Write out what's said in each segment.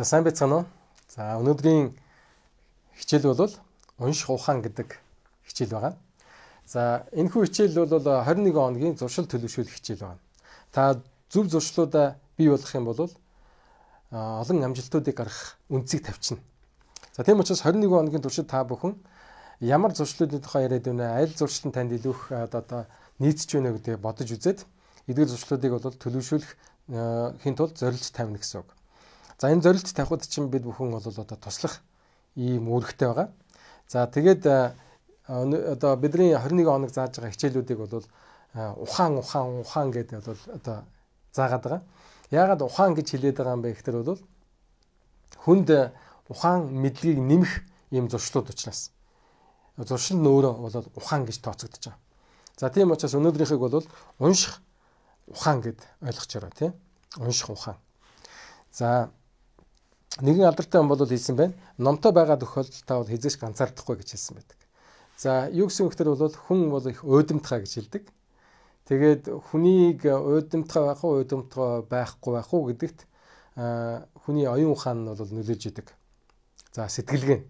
За сайн байцгаана уу? За өнөөдрийн хичээл бол унших ухаан гэдэг хичээл байгаа. За энэхүү хичээл бол 21 хоногийн зуршил төлөвшүүлэх хичээл байна. Та зөв зуршлуудаа бий болгох юм бол олон амжилтуудыг гаргах үндсийг тавьчихна. За тийм учраас 21 хоногийн туршид та бүхэн ямар зуршлуудын тухай яриад байна, аль зуршил нь танд илүү одоо нийцж байна гэдгийг бодож үзээд эдгээр зуршлуудыг бол төлөвшүүлэх хин тулд зорилт тавина гэсэн үг. За энэ зорилт тавихад чинь бид бүхэн бол одоо туслах ийм үүрэгтэй байгаа. За тэгээд одоо бидний 21 хоног зааж байгаа хичээлүүдийг бол ухаан ухаан ухаан гэдэг бол одоо заагаад байгаа. Яагаад ухаан гэж хэлээд байгаа юм бэ гэхээр бол хүнд ухаан мэдлэгийг нэмэх ийм зуршлууд учраас. Зуршил нь өөрөө бол ухаан гэж тооцогдож байгаа. За тийм учраас өнөөдрийнхийг бол унших ухаан гэд ойлгож байгаа тийм. Унших ухаан. За нэгэн алдартай хүн бол хэлсэн байна. Номтой байгаа тохиолдолд та бол хизээш ганцаардахгүй гэж хэлсэн байдаг. За юу гэсэн үгтэр бол хүн бол их уйдамтгай гэж хэлдэг. Тэгээд хүнийг уйдамтгай байх уу, уйдамтгай байхгүй байх уу гэдэгт хүний оюун ухаан нь бол нөлөөж идэг. За сэтгэлгээ.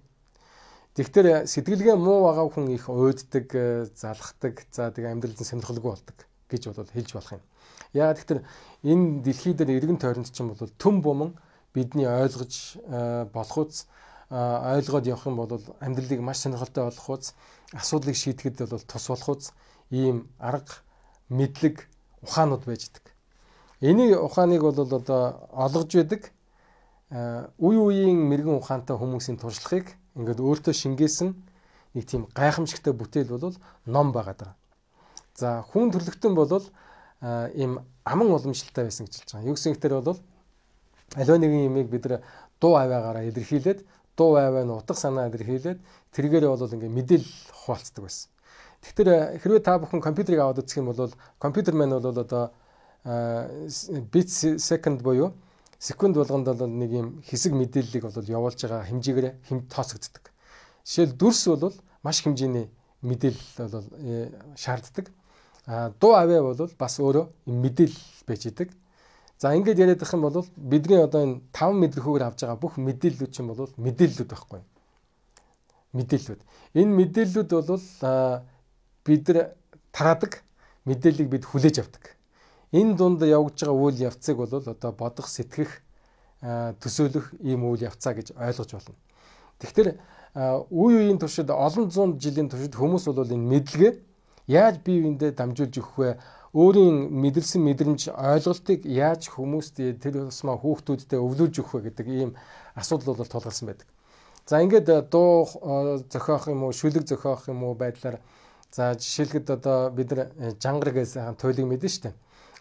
Тэгэхээр сэтгэлгээ муу байгаа хүн их уйддаг, залхдаг, за тэгээ амьдралд сонирхолгүй болдог гэж бол хэлж болох юм. Яа тэгэхээр энэ дэлхий дээр эргэн тойронд ч юм бол төм буман бидний ойлгож болох үз ойлгоод явах юм бол амьдралыг маш сонирхолтой болох үз асуудлыг шийдэхэд бол тус болох үз ийм арга мэдлэг ухаанууд байж идэг. Энийг ухааныг бол одоо олгож байдаг үе үеийн мэрэгэн ухаантай хүмүүсийн туршлагыг ингээд өөртөө шингээсэн нэг тийм гайхамшигтай бүтээл бол ном байгаа даа. За хүн төрлөختөн бол ийм аман уламжлалтай байсан гэж хэлж байгаа. Юу гэсэн ихтер бол аливаа нэгэн юмыг бид нар дуу аваагаараа илэрхийлээд дуу аваа нь утга санаа илэрхийлээд тэргээр бол ингээ мэдээлэл хуваалцдаг байсан. Тэгэхээр хэрвээ та бүхэн компьютерийг аваад үзэх юм бол компьютер маань бол одоо bit second буюу секунд болгонд бол нэг юм хэсэг мэдээллийг бол явуулж байгаа хэмжээгээр хэм тооцогддог. Жишээл дүрс бол маш хэмжээний мэдээлэл бол э, шаарддаг. Дуу аваа бол бас өөрөө мэдээлэл байж идэг. За ингээд яриад их юм бол бидний одоо энэ 5 мэдрэгүүгээр авж байгаа бүх мэдээллүүд чинь бол мэдээллүүд байхгүй. Мэдээллүүд. Энэ мэдээллүүд бол бид нар тараадаг мэдээллийг бид хүлээж авдаг. Энэ дунд явагдаж байгаа үйл явцыг бол одоо бодох, сэтгэх, төсөөлөх ийм үйл явцаа гэж ойлгож болно. Тэгэхээр үе үеийн туршид олон зуун жилийн туршид хүмүүс бол энэ мэдлэгээ яаж бие биендээ дамжуулж өгөх вэ? Өөрийн мэдэрсэн мэдрэмж ойлголтыг яаж хүмүүст тэр тусмаа хүүхдүүдтэй өвлүүлж өгөх вэ гэдэг ийм асуудал бол тулгарсан байдаг. За ингээд э, дуу э, зохиох юм уу, шүлэг зохиох юм уу байдлаар за жишээлхэд одоо бид нар э, жангар гэсэн туйлыг мэдэн штэ.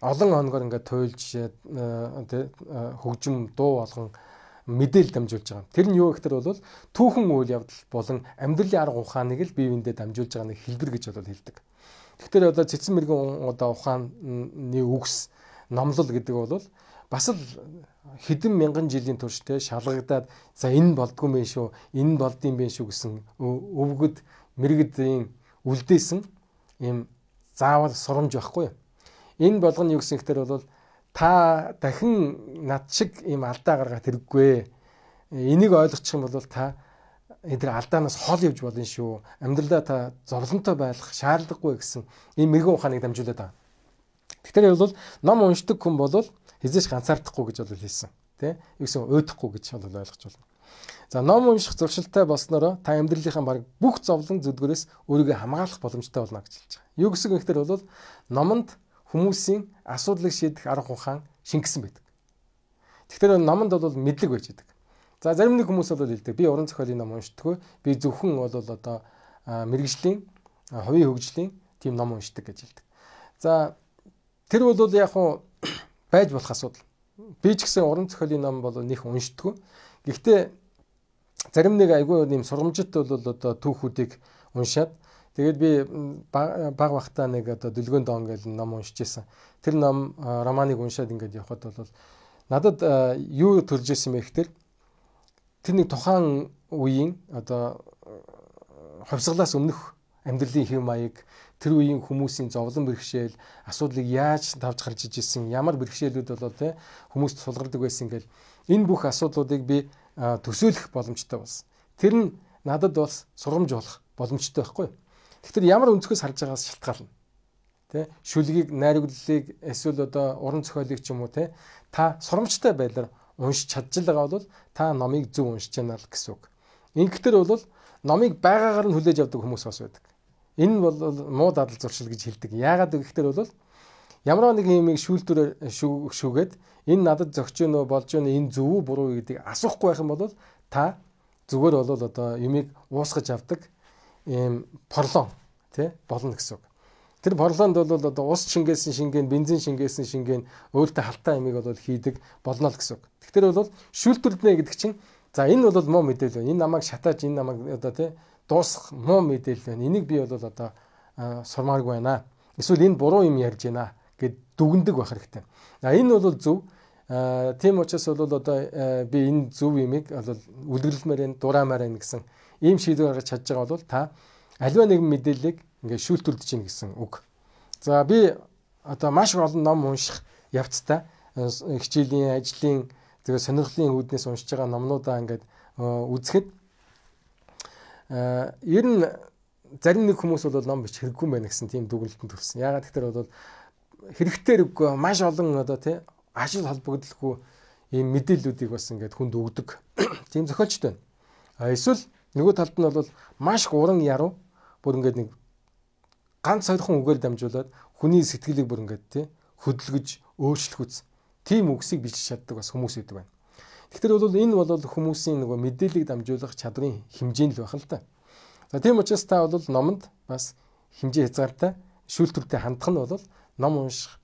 Олон хоногор ингээд туйлж хөгжим дуу болгон мэдээлэл дамжуулж байгаа. Тэр нь юу гэхээр бол түүхэн үйл явдал болон амьдралын арга ухааныг л бие биендээ дамжуулж байгаа нэг хэлбэр гэж бол хэлдэг. Тэгэхээр одоо цэцэн мэрэгэн одоо ухааны үгс номлол гэдэг бол бас л хэдэн мянган жилийн турш те шалгагдаад за энэ болдгүй юм шүү энэ болдсон юм шүү гэсэн өвгөд мэрэгдийн үлдээсэн юм заавал сурамж байхгүй энэ болгоно юу гэсэн ихтер бол та дахин над шиг юм алдаа гаргаад хэрэггүй. Энийг ойлгочих юм бол та эдгээр алдаанаас хол явж болно шүү. Амьдралдаа та зовлонтой байх шаардлагагүй гэсэн ийм мэрэгэн ухааныг дамжуулаад байгаа. Тэгэхээр бол ном уншдаг хүн бол хизээш ганцаардахгүй гэж бол хэлсэн. Тэ? Юу гэсэн уйдахгүй гэж бол ойлгож байна. За ном унших зуршилтай болсноор та амьдралынхаа баг бүх зовлон зүдгээрээс өөрийгөө хамгаалах боломжтой болно гэж хэлж байгаа. Юу гэсэн ихтэй бол номонд хүмүүсийн асуудлыг шийдэх арга ухаан шингэсэн байдаг. Тэгэхээр номонд бол мэдлэг байж байдаг. За зарим нэг хүмүүс бол хэлдэг. Би уран зохиолын ном уншдаггүй. Би зөвхөн бол одоо мэрэгжлийн хувийн хөгжлийн тийм ном уншдаг гэж хэлдэг. За тэр бол яг хуу байж болох асуудал. Би ч гэсэн уран зохиолын ном бол нэх уншдаггүй. Гэхдээ зарим нэг айгүй нэм сургамжит бол одоо түүхүүдийг уншаад тэгээд би баг багтаа нэг одоо дүлгөөнд дон гэж ном уншиж исэн. Тэр ном романыг уншаад ингээд явхад бол надад юу төрж исэн бэ гэхээр тэр нэг тухайн үеийн одоо хувьсгалаас өмнөх амьдралын хэв маяг тэр үеийн хүмүүсийн зовлон бэрхшээл асуудлыг яаж давж гарч ижсэн ямар бэрхшээлүүд болоо те хүмүүст тулгардаг байсан гэл энэ бүх асуудлуудыг би төсөөлөх боломжтой болсон. Тэр нь надад бол сургамж болох боломжтой байхгүй. Тэгэхээр ямар өнцгөөс харж байгаас шалтгаална. Тэ шүлгийг, найруулгыг эсвэл одоо уран зохиолыг ч юм уу те та сургамжтай байдлаар уншиж чадж байгаа бол та номыг зөв уншиж байна л гэсэн үг. Ингэхдээ бол номыг байгаагаар нь хүлээж авдаг хүмүүс бас байдаг. Энэ бол муу дадал зуршил гэж хэлдэг. Яагаад гэвэл бол ямар нэг юмыг шүүлтүрээр шүүгээд энэ надад зөгч нөө болж байна энэ зөв үү буруу гэдгийг асуухгүй байх юм бол та зүгээр бол одоо юмыг уусгаж авдаг ийм порлон тий болно гэсэн үг. Тэр порлонд бол одоо ус шингээсэн шингэн, бензин шингээсэн шингэн өөртөө халтаа юмыг бол хийдэг болно л гэсэн үг. Тэгэхээр бол шүүлтүрднэ гэдэг чинь За энэ бол муу мэдээлэл байна. Энэ намайг шатааж энэ намайг одоо тий дуусах муу мэдээлэл байна. Энийг би бол одоо сурмааргүй байна. Эсвэл энэ буруу юм ярьж байна гэд дүгндэг байх хэрэгтэй. А энэ бол зөв. Тийм учраас бол одоо би энэ зөв юмыг бол үлгэрлэмээр энэ дураамаар байна гэсэн ийм шийдвэр гаргаж чадж байгаа бол та аливаа нэгэн мэдээллийг ингээд шүүлтүүлж чинь гэсэн үг. За би одоо маш олон ном унших явцтай хичээлийн ажлын тэгээ сонирхлын үүднээс уншиж байгаа номнуудаа ингээд үзэхэд ер нь зарим нэг хүмүүс бол ном бич хэрэггүй байх гэсэн тийм дүгнэлтэнд төрсэн. Ягаад гэхээр бол хэрэгтэйргүй маш олон одоо тий ажил холбогдлохгүй ийм мэдээллүүдийг бас ингээд хүнд өгдөг. Тийм зохиолчтой байна. А эсвэл нөгөө талд нь бол маш уран яруу бүр ингээд нэг ганц сойрхон үгээр дамжуулаад хүний сэтгэлийг бүр ингээд тий хөдөлгөж өөрчлөх үз тийм үгсийг бичиж чаддаг бас хүмүүс идэг байна. Тэгэхээр бол энэ бол хүмүүсийн нөгөө мэдээллийг дамжуулах чадрын хэмжээ л байх л та. За тийм учраас та бол номонд бас хэмжээ хязгаартай шүүлтүртэй хандах нь бол ном унших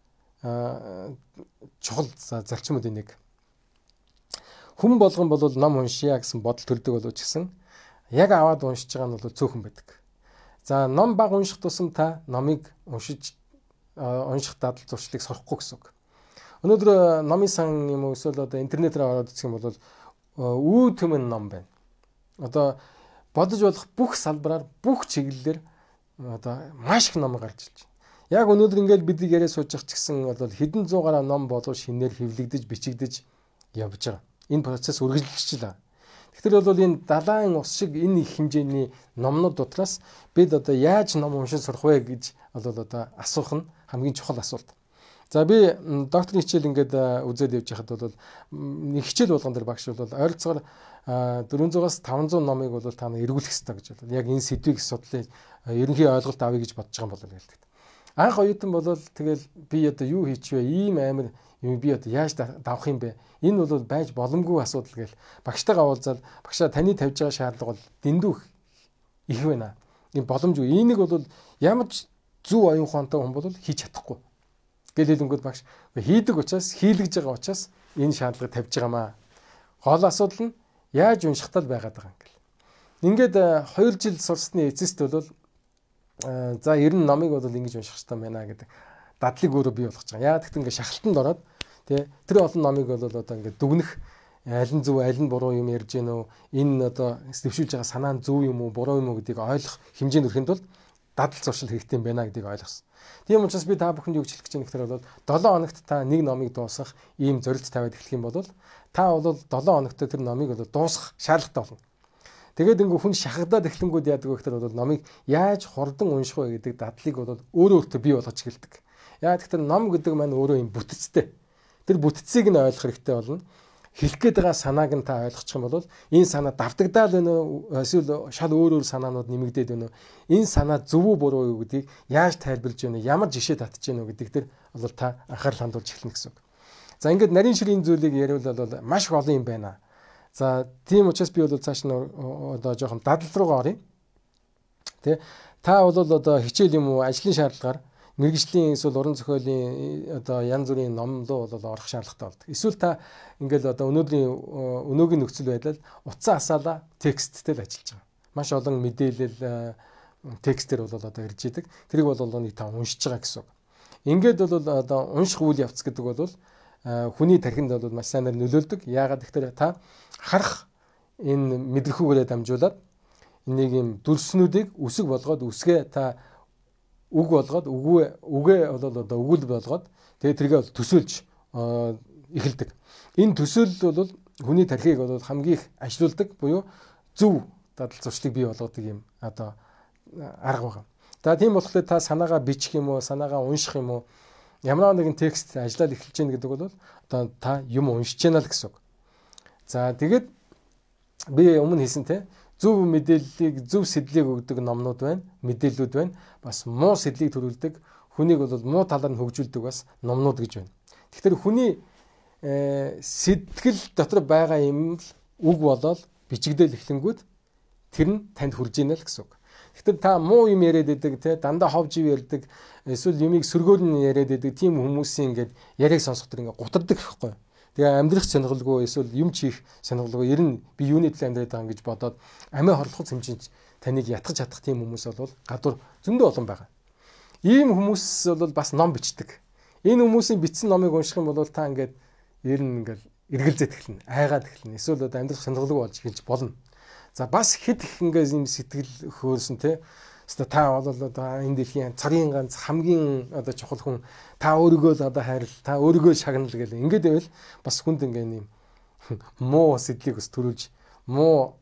чухал зарчмуудын нэг. Хүн болгон бол ном уншия гэсэн бодол төрдөг болов ч гэсэн яг аваад уншиж байгаа нь бол цөөхөн байдаг. За ном баг унших тусам та номыг уншиж унших дадал зуршлыг сорохгүй гэсэн үг. Өнөөдөр номын сан юм уу эсвэл одоо интернетээр ороод үзэх юм бол үү төмөн ном байна. Одоо бодож болох бүх салбараар бүх чиглэлээр одоо маш их ном гарч ирж байна. Яг өнөөдөр ингээд бидний яриа байгаа ч гэсэн бол хэдэн зуугаараа ном болов шинээр хэвлэгдэж бичигдэж явж байгаа. Энэ процесс үргэлжилж байна. Тэгэхээр бол энэ далайн ус шиг энэ их хэмжээний номнууд дотроос бид одоо яаж ном уншиж сурах вэ гэж бол одоо асуух нь хамгийн чухал асуулт. За би докторийн хичээл ингээд үзээд явж байхад бол нэг хичээл болгон дээр багш бол ойролцоогоор 400-аас 500 номыг бол та нар эргүүлэх хэрэгтэй гэж бол яг энэ сэдвийг судлаа ерөнхий ойлголт авъя гэж бодож байгаа юм болоо гэлдэг. Анх оюутан бол тэгэл би одоо юу хийчихвэ ийм амар юм би одоо яаж давах юм бэ? Энэ бол байж боломгүй асуудал гээл багштайгаа уулзаад багшаа таны тавьж байгаа шаардлага бол дэндүү их байна. Энэ боломжгүй. Энийг бол ямар ч зөв оюун ухаантай хүн бол хийж чадахгүй Гэл хэлэнгүүд багш хийдэг учраас хийлгэж байгаа учраас энэ шаардлагыг тавьж байгаамаа. Гол асуудал нь яаж уншихтал байгаад байгаа юм гэл. Ингээд 2 э, жил сурсны эцэст бол э, за ер нь номыг бол ингэж унших хэрэгтэй байна гэдэг дадлыг өөрөө бий болгож байгаа. Яагаад гэвэл ингээд шахалтанд ороод тий тэр олон номыг бол одоо ингээд дүгнэх аль нь зөв аль нь буруу юм ярьж гэнэ үү энэ одоо дэвшүүлж байгаа санаа нь зөв юм уу буруу юм уу гэдгийг ойлгох хэмжээнд хүрэхэд бол дадал зуршил хэрэгтэй юм байна гэдгийг ойлгосон. Тийм учраас би та бүхэнд юу гэж хэлэх гэж байна гэхээр бол 7 хоногт та нэг номыг дуусгах ийм зорилт тавиад эхлэх юм бол та бол 7 хоногт тэр номыг бол дуусгах шаардлагатай болно. Тэгээд ингээ хүн шахагдаад эхлэнгүүд яадаг вэ гэхээр бол номыг яаж хурдан унших вэ гэдэг дадлыг бол өөрөө өөртөө бий болгож эхэлдэг. Яагаад гэхээр ном гэдэг маань өөрөө юм бүтцтэй. Тэр бүтцийг нь ойлгох хэрэгтэй болно хэлэх гээд байгаа санааг нь та ойлгочих юм бол энэ санаа давтагдаал байна уу эсвэл шал өөр өөр санаанууд нэмэгдээд байна уу энэ санаа зөв үү буруу юу гэдгийг яаж тайлбарлаж байна ямар жишээ татж байна уу гэдэг дээр бол та анхаарал хандуулж эхэлнэ гэсэн үг. За ингээд нарийн ширийн зүйлийг яриул бол маш их олон юм байна. За тийм учраас би бол цааш нь одоо жоохон дадал руугаа оръё. Тэ та бол одоо хичээл юм уу ажлын шаардлагаар мэрэгжлийн эсвэл уран зохиолын одоо янз бүрийн номлоо бол орох шаардлагатай болдог. Эсвэл та ингээл одоо өнөөдрийн өнөөгийн нөхцөл байдал утсан асаалаа тексттэй л ажиллаж байгаа. Маш олон мэдээлэл текстээр бол одоо ирж идэг. Тэрийг бол нэг та уншиж байгаа гэсэн үг. Ингээд бол одоо унших үйл явц гэдэг бол хүний тархинд бол маш сайнаар нөлөөлдөг. Яагаад гэвэл та харах энэ мэдрэхүүгээрээ дамжуулаад энийг юм дүрснүүдийг үсэг болгоод үсгээ та үг болгоод үгүй үгээ бол одоо өгүүл болгоод тэгээ тэргээ бол төсөөлж эхэлдэг. Энэ төсөөлөл бол хүний тархийг бол хамгийн их ажилуулдаг буюу зөв дадал зуршлыг бий болгодог юм одоо арга байна. За тийм болохоор та санаагаа бичих юм уу, санаагаа унших юм уу, ямар нэгэн текст ажиллаад эхэлж гин гэдэг бол одоо та юм уншиж байна л гэсэн үг. За тэгээд би өмнө хийсэн те зөв мэдээллийг зөв сэтлийг өгдөг номнууд байна, мэдээллүүд байна. Бас муу сэтлийг төрүүлдэг, хүнийг бол муу талаар нь хөгжүүлдэг бас номнууд гэж байна. Тэгэхээр хүний э, сэтгэл дотор байгаа юм үг болоод бичигдэл эхлэнгүүд тэр нь танд хүрж ийна л гэсэн үг. Тэгэхээр та муу юм яриад байдаг те дандаа ховж ярьдаг эсвэл юмыг сөргөөл нь яриад байдаг тийм хүмүүсийн ингээд яриаг сонсох төр ингээд гутардаг гэхгүй. Тэгээ амьдрах сонирхолгүй эсвэл юм чих сонирхолгүй ер нь би юуны төлөө амьдраад байгаа гэж бодоод амиа хорлоход хэмжээнд таныг ятгах чадах тийм хүмүүс бол гадуур зөндөө олон байгаа. Ийм хүмүүс бол бас ном бичдэг. Энэ хүмүүсийн бичсэн номыг унших юм бол та ингээд ер нь ингээд эргэлзээд эхэлнэ, айгаад эхэлнэ. Эсвэл одоо амьдрах сонирхолгүй болж эхэлж болно. За бас хэд их ингээд юм сэтгэл хөөрсөн те Хэвээ та бол одоо энэ дэлхийн цагийн ганц хамгийн одоо чухал хүн та өөрийгөө л одоо хайрл та өөрийгөө шагнал гэл ингээд байвал бас хүнд ингээд юм муу сэтлийг бас төрүүлж муу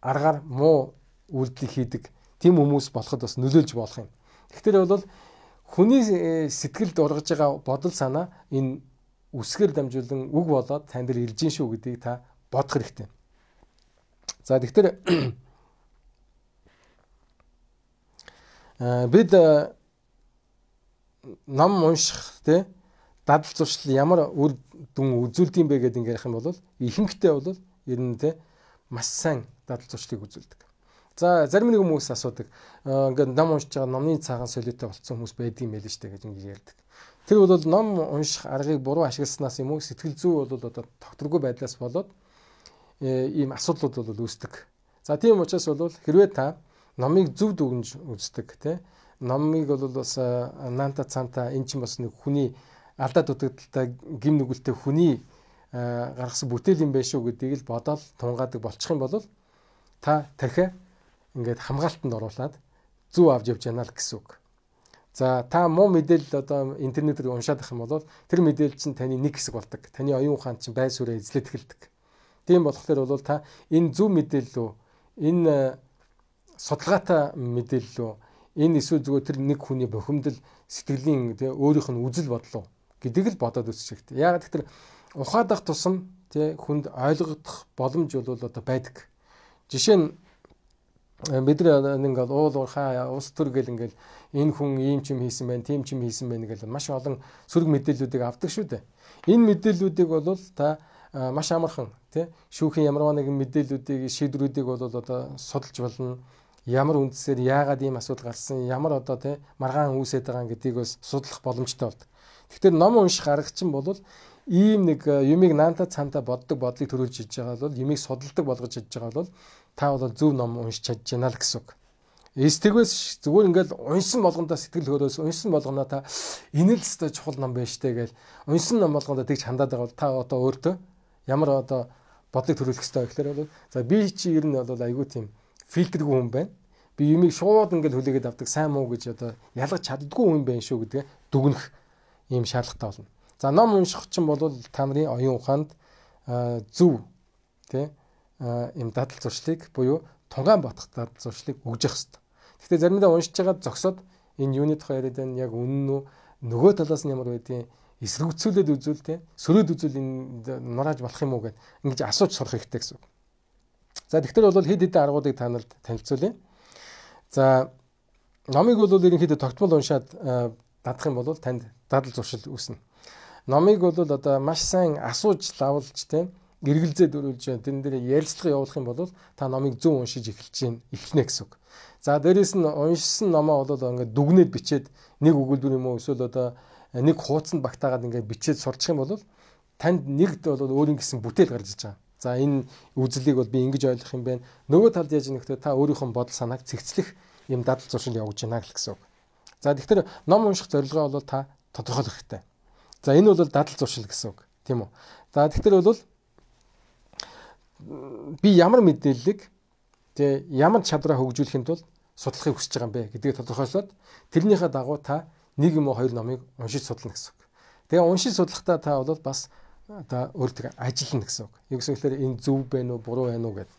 аргаар муу үйлдэл хийдэг тийм хүмүүс болоход бас нөлөөлж болох юм. Тэгэхээр бол хүний э, сэтгэлд ургаж байгаа бодол санаа энэ үсгээр дамжуулан үг болоод ирж гин шүү гэдгийг та бодох хэрэгтэй. За тэгэхээр бид э, ном унших те дадал зуршил ямар үр дүн үзүүлдэм бэ гэдэг ингээд ярих юм бол ихэнхдээ бол ер нь те маш сайн дадал зуршлыг үзүүлдэг. За зарим нэг хүмүүс асуудаг э, ингээд ном уншиж байгаа номны цаахан солиотой болцсон хүмүүс байдаг юм байл шүү дээ гэж ингээд ярьдаг. Тэр бол ном унших аргыг буруу ашигласнаас юм уу сэтгэл зүй бол одоо тогтворгүй байдлаас болоод ийм асуудлууд бол үүсдэг. За тийм учраас бол хэрвээ та номыг зөв дүгнж үздэг тий номыг бол бас наанта цаанта эн чинь бас нэг хүний алдаа дутагдaltaй гим нүгэлтэй хүний гаргасан бүтээл юм байх шүү гэдгийг л бодоод тунгаадаг болчих юм бол та тархиа ингээд хамгаалтанд оруулаад зөв авч явж яана л гэсэн үг. За та муу мэдээлэл одоо интернетээр уншаад ах юм бол тэр мэдээлэл чинь таны нэг хэсэг болдог. Таны оюун ухаанд чинь байр суурь эзлээд эхэлдэг. Тийм болохоор бол та энэ зөв мэдээлэл үү энэ судалгаатай мэдээлэл үү энэ эсвэл зүгээр тэр нэг хүний бохимдол сэтгэлийн тий өөрийнх нь үзэл бодлоо гэдгийг л бодоод хэрэгтэй. Яг тэр ухаадах тусам тий хүнд ойлгох боломж бол одоо байдаг. Жишээ нь э, бид нар ингээл уул уурхаа ус төр гэл ингээл энэ хүн ийм ч юм хийсэн байна, тийм ч юм хийсэн байна гэл маш олон сөрөг мэдээллүүдийг авдаг шүү дээ. Энэ мэдээллүүдийг бол та э, маш амархан тий шүүхийн ямарваа нэгэн мэдээллүүдийг шийдвэрүүдийг бол одоо судалж болно ямар үндсээр яагаад ийм асуудал гарсан, ямар одоо тий маргаан үүсээд байгаа гэдгийг бас судлах боломжтой болдог. Тэгэхээр ном унших арга чинь бол ийм нэг э, юмыг наанта цаанта боддог бодлыг төрүүлж иж байгаа бол юмыг судалдаг болгож иж байгаа бол та бол зөв ном уншиж чадж байна л гэсэн үг. Эстэгвэс зүгээр ингээл уншсан болгондоо сэтгэл хөөрөөс уншсан болгоноо та энэ л өстой чухал ном байна штэ гээл уншсан ном болгондоо тэгж хандаад байгаа бол та одоо өөртөө ямар одоо бодлыг төрүүлэх хэрэгтэй гэхээр бол за би чи ер нь бол айгүй тийм фильтргүй хүн байна. Би юмыг шууд ингээд хүлээгээд авдаг сайн муу гэж одоо ялгаж чаддгүй хүн байна шүү гэдгээ дүгнэх ийм шаардлагатай болно. За ном унших чинь бол та нарын оюун ухаанд зөв тий ийм дадал зуршлыг буюу тунгаан батгах дадал зуршлыг өгж явах хэрэгтэй. Гэхдээ заримдаа уншиж байгаа зогсоод энэ юуны тухай яриад байна яг үнэн үү нөгөө талаас нь ямар байдгийг эсрэгцүүлээд үзүүл те сөрөөд үзүүл энэ нурааж болох юм уу гэд ингэж асууж сурах хэрэгтэй гэсэн үг. За тэгэхээр бол хэд хэдэн аргуудыг танилд танилцуулъя. За номыг бол ерөнхийдөө тогтмол уншаад дадах юм бол танд дадал зуршил үүснэ. Номыг бол одоо маш сайн асууж лавлж тийм эргэлзээд өрүүлж тэн дээр ярилцлага явуулах юм бол та номыг зөв уншиж эхэлж гин эхлэнэ гэсэн үг. За дээрэс нь уншсан номоо бол ингээд дүгнээд бичээд нэг өгүүлбэр юм уу эсвэл одоо нэг хуудсанд багтаагаад ингээд бичээд сурчих юм бол танд нэгд бол өөрийн гэсэн бүтээл гарч иж байгаа. За энэ үзлийг бол би ингэж ойлгох юм байна. Нөгөө талд яаж нэгтэй та өөрийнхөө бодол санааг цэгцлэх юм дадал зуршил явуулж байна гэсэн үг. За тэгэхээр ном унших зорилгоо бол та тодорхойлох хэрэгтэй. За энэ бол дадал зуршил гэсэн үг. Тийм үү? За тэгэхээр бол би ямар мэдээллийг тэгээ ямар чадвараа хөгжүүлэхэд бол судлахыг хүсэж байгаа юм бэ гэдгийг тодорхойлоод тэрнийхээ дагуу та нэг юм уу хоёр номыг уншиж судлана гэсэн үг. Тэгээ уншиж судлахдаа та бол бас одоо өөртөө ажиллана гэсэн үг. Юу гэсэн хэлээр энэ зөв бэ нү буруу байна уу гэдэг.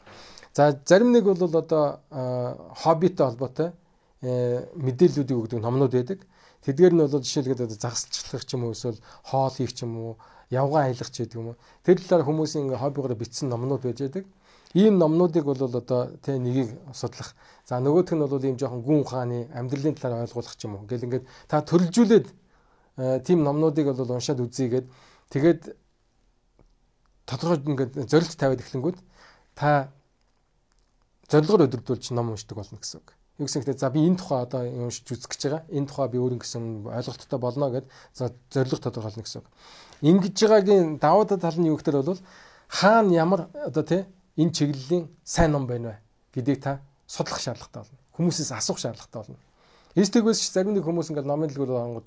За зарим нэг бол одоо хоббитой холбоотой э, мэдээллүүдийг өгдөг номнууд байдаг. Тэдгээр нь бол жишээлгээд одоо загасчлах ч юм уу эсвэл хоол хийх ч юм уу, явган аялах ч гэдэг юм уу. Тэр талаар хүмүүсийн хоббигоор бичсэн номнууд байж байдаг. Ийм номнуудыг бол одоо тэ нэгийг судлах. За нөгөөх нь бол ийм жоохон гүн ухааны амьдралын талаар ойлгуулах ч юм уу. Ингээл ингээд та төрөлжүүлээд э, тийм номнуудыг бол уншаад үзье гээд тэгээд тодорхой ингээд зорилт тавиад эхлэнгүүт та зорилгоор өдөрдүүлж ном уншдаг болно гэсэн үг. Юу гэсэн хэрэг за би энэ тухай одоо уншиж үзэх гэж байгаа. Энэ тухай би өөр ингэсэн ойлголттой болно гэд за зорилго тодорхойлно гэсэн үг. Ингэж байгаагийн даваа тал нь юу гэхээр бол хаана ямар одоо тий энэ чиглэлийн сайн ном байна вэ гэдгийг та судлах шаардлагатай болно. Хүмүүсээс асуух шаардлагатай болно. Эстэгээс зарим нэг хүмүүс ингээд номын дэлгүүр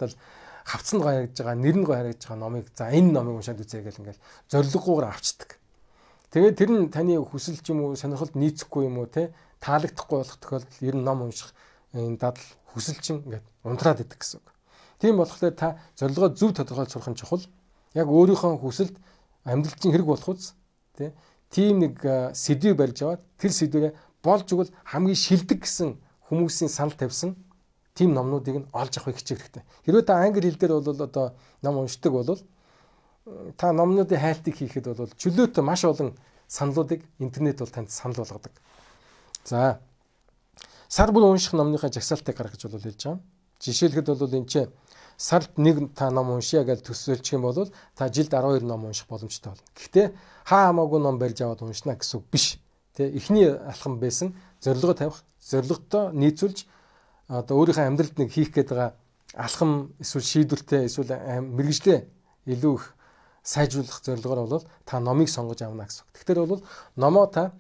ангуудал хавцсан гой харагдж байгаа, нэр нь гой харагдж байгаа номыг за энэ номыг уншаад үзье гэл ингээд зориггүйгээр авчдаг. Тэгээд тэр нь таны хүсэл ч юм уу сонирхолд нийцэхгүй юм уу те таалагдахгүй болох тохиолдолд ер нь ном унших энэ дадал хүсэл чинь ингээд унтраад идэг гэсэн үг. Тийм болохоор та зорилгоо зөв тодорхойлж сурах нь чухал. Яг өөрийнхөө хүсэлд амьдрал чинь хэрэг болох үз тий. Тийм нэг сэдвийг барьж аваад тэр сэдвэрээ болж игэл хамгийн шилдэг гэсэн хүмүүсийн санал тавьсан тийм номнуудыг нь олж авахыг хичээх хэрэгтэй. Хэрвээ та англи хэл дээр бол одоо ном уншдаг бол та номнуудын хайлтыг хийхэд бол чөлөөтэй маш олон саналуудыг интернет бол танд санал болгодог. За сар бүр унших номныхаа жагсаалтыг гаргаж бол хэлж байгаа. Жишээлхэд бол энэ чинь сард нэг та ном уншия гэж төсөөлчих юм бол та жилд 12 ном унших боломжтой болно. Гэхдээ хаа хамаагүй ном барьж аваад уншина гэсэн үг биш. Тэ эхний алхам байсан зорилгоо тавих, зорилготой нийцүүлж одоо өөрийнхөө амьдралд нэг хийх гээд байгаа алхам эсвэл шийдвэртэй эсвэл мэрэгжлээ илүү их сайжруулах зорилгоор бол та номыг сонгож авна гэсэн үг. Тэгэхээр бол номоо та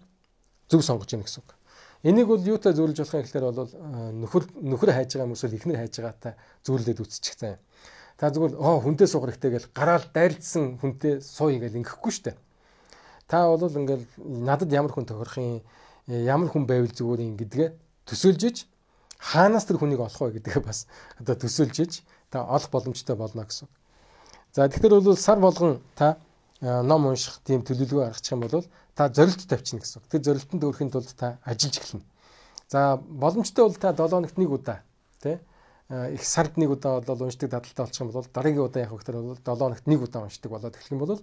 зөв сонгож яана гэсэн үг. Энийг бол юутай зөвлөж болох юм гэхээр бол нөхөр нөхөр хайж байгаа юм эсвэл эхнэр хайж байгаатай зөвлөд үтчих заяа. Та зүгээр оо хүнтэй суух хэрэгтэй гэж гараал дайрлсан хүнтэй сууя гэж ингэхгүй штэ. Та бол ингээл надад ямар хүн тохирох юм ямар хүн байвал зүгээр юм гэдгээ төсөөлж иж хаанаас тэр хүнийг олох вэ гэдгээ бас одоо төсөөлж иж та олох боломжтой болно гэсэн. За тэгэхээр бол сар болгон та ном унших тийм төлөвлөгөө гаргачих юм бол та зорилт тавьчихна гэсэн. Тэр зорилтонд өөрхийн тулд та ажиллаж эхэлнэ. За боломжтой бол та 7 хоногт нэг удаа тий их сард нэг удаа бол уншдаг дадалтай болчих юм бол дараагийн удаа явах гэхээр бол 7 хоногт нэг удаа уншдаг болоод эхлэх юм бол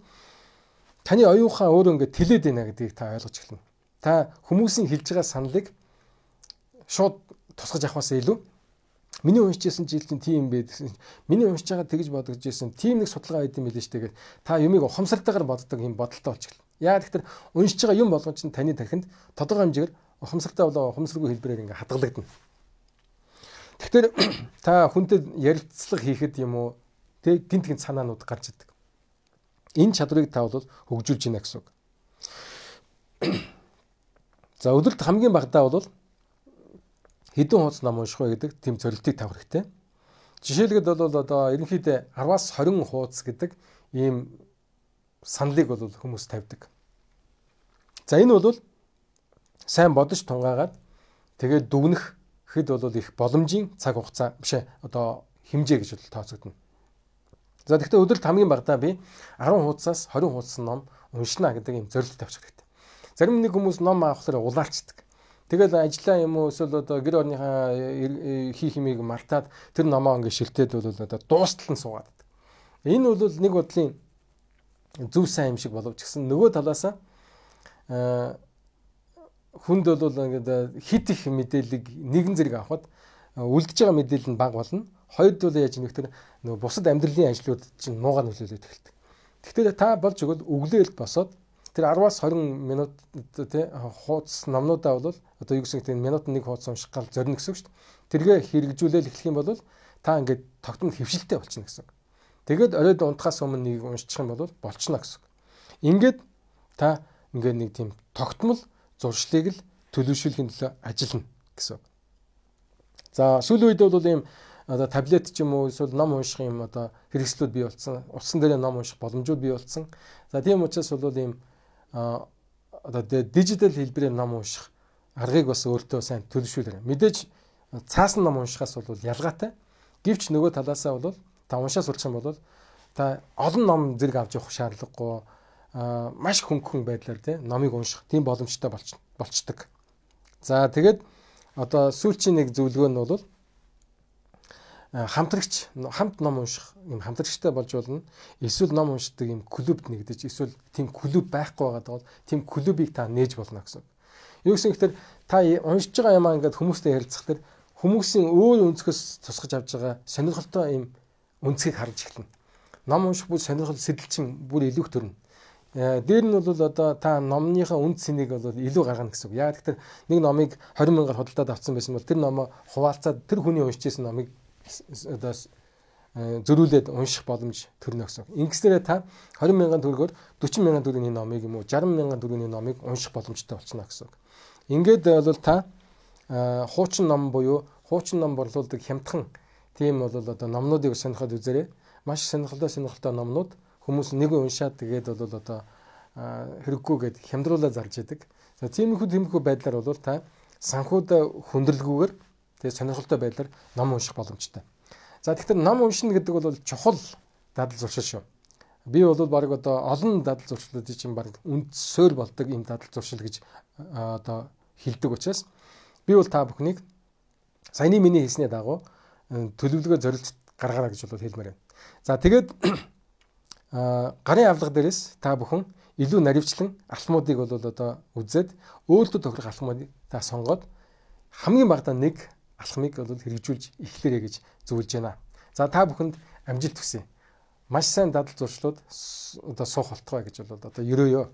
таны оюухаа өөрөө ингээд тэлээд байна гэдгийг та ойлгож эхэлнэ. Та хүмүүсийн хэлж байгаа саналыг шууд тусгаж авахаас илүү Миний уншижсэн жил чинь тийм байдсан. Миний уншиж байгаа тэгж бодож ирсэн. Тийм нэг судалгаа байд юм билээ шүү дээ. Та юмыг ухамсартайгаар боддог юм бодолтой болчихлоо. Яа тэгэхээр уншиж байгаа юм болгон чинь таны тархинд тодорхой хэмжээгээр ухамсартай болоо ухамсаргүй хэлбэрээр ингээ хадгалагдана. Тэгэхээр та хүнтэй ярилцлага хийхэд юм уу тэг гинт гинт санаанууд гарч идэг. Энэ чадварыг та бол хөгжүүлж гинэ гэсэн үг. За өдөрт хамгийн багадаа бол хэдэн хуудас ном унших вэ гэдэг тийм зорилтыг тавих хэрэгтэй. Жишээлгээд бол одоо ерөнхийдөө 10-аас 20 хуудас гэдэг ийм саналыг бол хүмүүс тавьдаг. За энэ бол сайн бодож тунгаагаад тэгээд дүгнэх хэд бол их боломжийн цаг хугацаа биш ээ одоо хэмжээ гэж бол тооцогдно. За тэгэхээр өдөрт хамгийн багадаа би 10 хуудасаас 20 хуудас ном уншина гэдэг юм зорилт тавьчих хэрэгтэй. Зарим нэг хүмүүс ном авахлаар улаарчдаг. Тэгэл ажиллаа юм уу эсвэл одоо гэр орныхаа хийх юмыг мартаад тэр номоо ингэ шилтээд бол одоо дуустал нь суугаад. Энэ бол нэг бодлын зөв сайн юм шиг боловч гэсэн нөгөө талаасаа хүнд бол ингээд хит их мэдээллийг нэгэн зэрэг авахад үлдэж байгаа мэдээлэл нь бага болно. Хоёрд бол яаж гэхээр нөгөө бусад амьдралын ажлууд чинь нуугаа нөлөөлөд эхэлдэг. Тэгэхээр та болж өгвөл өглөөлт босоод Тэр 10-аас 20 минут тий хуудас номнуудаа бол одоо юу гэсэн тийм минут нэг хуудас унших гал зорино гэсэн үг шүү дээ. Тэргээ хэрэгжүүлэл эхлэх юм бол та ингээд тогтмол хөвшилтэй болчихно гэсэн. Тэгээд оройд унтахаас өмнө нэг уншчих юм бол болчихно гэсэн. Ингээд та ингээд нэг тийм тогтмол зуршлыг л төлөвшүүлэхийн төлөө ажиллана гэсэн. За сүүлийн үед бол ийм одоо таблет ч юм уу эсвэл ном унших юм одоо хэрэгслүүд бий болсон. Утсан дээр ном унших боломжууд бий болсон. За тийм учраас бол ийм одоо дижитал хэлбэрээр ном унших аргыг бас өөртөө сайн төлөвшүүлээрэй. Мэдээж цаасан ном уншихаас бол ялгаатай. Гэвч нөгөө талаасаа бол та уншаа сурчих юм бол та олон ном зэрэг авч явах шаардлагагүй маш хөнгөн байдлаар тий номыг унших тийм боломжтой болчдөг. За тэгээд одоо сүүлчийн нэг зөвлөгөө нь бол хамтрагч хамт ном унших юм хамтрагчтай болж болно. Эсвэл ном уншдаг юм клубд нэгдэж эсвэл тийм клуб байхгүй байгаад бол тийм клубыг та нээж болно гэсэн. Юу гэсэн ихтэй та уншиж байгаа юм аа ингээд хүмүүстэй ярилцах тэр хүмүүсийн өөр өнцгөөс тусгаж авч байгаа сонирхолтой юм өнцгийг харж эхэлнэ. Ном унших бүр сонирхол сэдэлчин бүр илүү төрнө. Э, дээр нь бол одоо та номныхаа үнд цэнийг бол илүү гаргана гэсэн үг. Яг тэгэхээр нэг номыг 20 мянгаар худалдаад авсан байсан бол тэр номоо хуваалцаад тэр хүний уншиж байсан номыг одоо э, зөрүүлээд унших боломж төрнө гэсэн. Ингэснээр та 20 мянган төгрөгөөр 40 мянган төгрөгийн номыг юм уу 60 мянган төгрөгийн номыг унших боломжтой болчихно гэсэн. Ингээд бол та э, хуучин ном буюу хуучин ном борлуулдаг хямдхан тийм бол одоо номнуудыг сонирхоод үзээрэй. Маш сонирхолтой сонирхолтой номнууд хүмүүс нэг уншаад тэгээд бол одоо хэрэггүй гэд хямдруулаа зарж яадаг. За тиймэрхүү тиймэрхүү байдлаар бол та санхүүдэд хүндрэлгүйгээр тэгээд сонирхолтой байдлаар ном унших боломжтой. За тэгэхээр ном уншина гэдэг бол чухал дадал зуршил шүү. Би бол баг одоо олон дадал зуршлуудын чинь баг үндсөөр болдог юм дадал зуршил гэж одоо хэлдэг учраас би бол та бүхнийг саяны миний хэлсний дагуу төлөвлөгөө зорилт гаргаараа гэж бол хэлмээр байна. За тэгээд гарын авлага дээрээс та бүхэн илүү наривчлан алхмуудыг бол одоо үзээд өөртөө тохирох алхмуудыг та сонгоод хамгийн багадаа нэг алхмыг бол хэрэгжүүлж эхлэрэй гэж зөвлөж байна. За та бүхэнд амжилт хүсье. Маш сайн дадал зуршлууд одоо суух болтгой гэж бол одоо ерөөё.